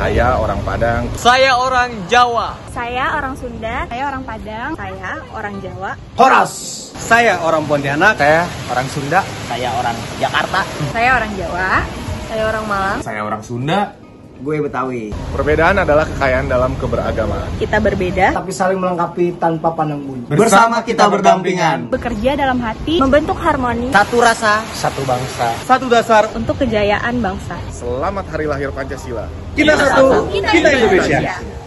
Saya orang Padang. Saya orang Jawa. Saya orang Sunda. Saya orang Padang. Saya orang Jawa. Horas. Saya orang Pontianak. Saya orang Sunda. Saya orang Jakarta. Saya orang Jawa. Saya orang Malang. Saya orang Sunda. Gue Betawi. Perbedaan adalah kekayaan dalam keberagamaan. Kita berbeda. Tapi saling melengkapi tanpa pandang bulu. Bersama kita berdampingan. Bekerja dalam hati. Membentuk harmoni. Satu rasa, satu bangsa. Satu dasar. Untuk kejayaan bangsa. Selamat Hari Lahir Pancasila. Kita satu, kita Indonesia. Indonesia.